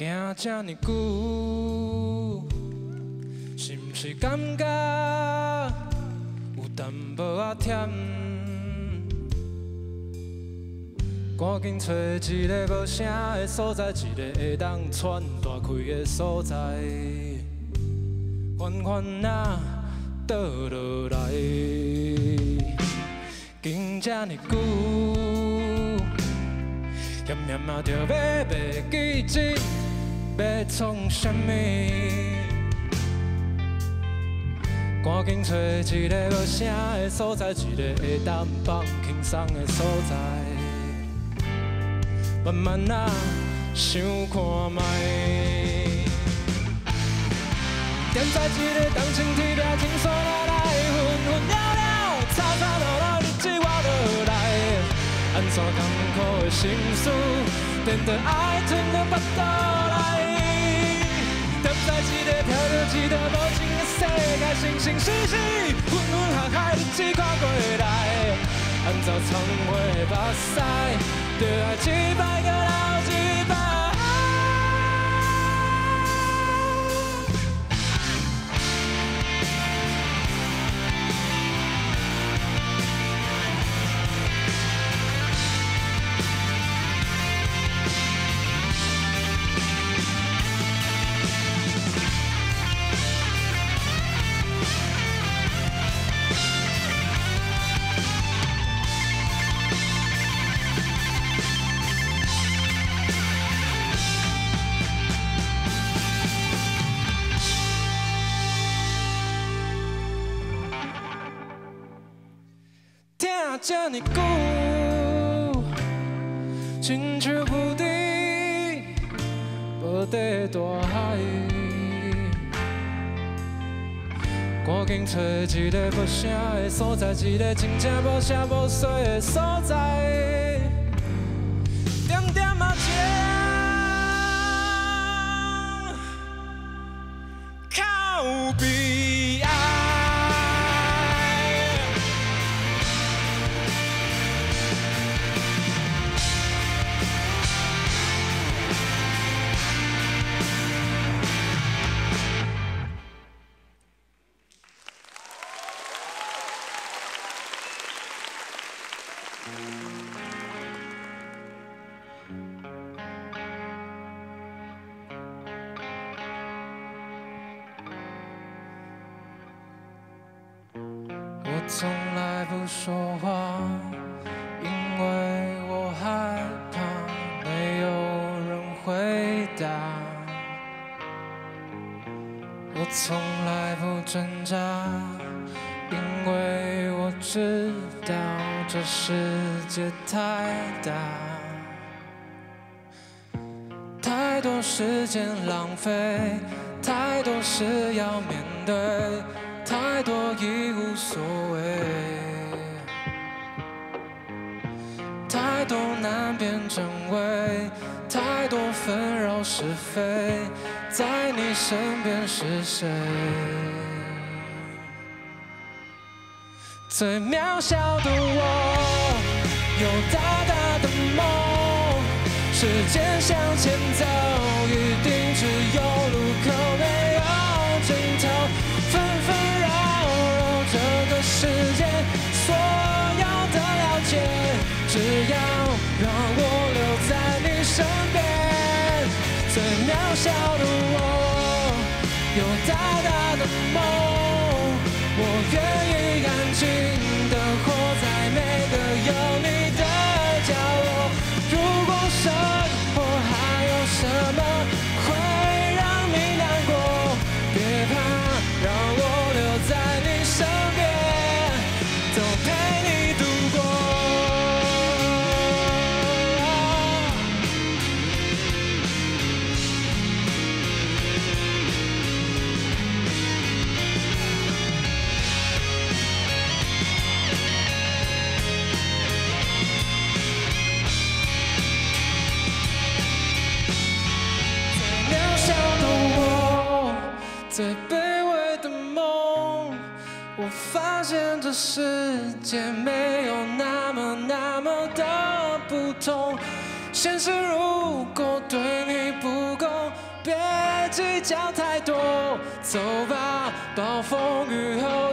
行这么久，是毋是感觉有淡薄仔忝？赶紧找一个无声的所在，一个会当喘大气的所在，缓缓啊倒落来。经这么久，险险啊着要袂记起要创啥物，赶紧找一个无声的所在，一个会当放轻松的所在。慢慢啊，想看卖。踮在一个动情天边，轻松来来，安怎艰苦的心事，变得爱吞到腹肚内。踮在一个飘着一个无情的世界，生生死死，分分合合，日子看过来。按照苍花目屎？对爱几百个老几这么久，亲像浮在无底大海，赶紧找一个无声的所在，一个真正无声无息的所在，点点啊情靠边。从来不说话，因为我害怕没有人回答。我从来不挣扎，因为我知道这世界太大，太多时间浪费，太多事要面对。太多已无所谓，太多难辨真伪，太多纷扰是非，在你身边是谁？最渺小的我，有大大的梦，时间向前走，一定只有路口让我留在你身边。最渺小的我，有大大的梦，我愿现这世界没有那么那么的不同。现实如果对你不公。别计较太多，走吧，暴风雨后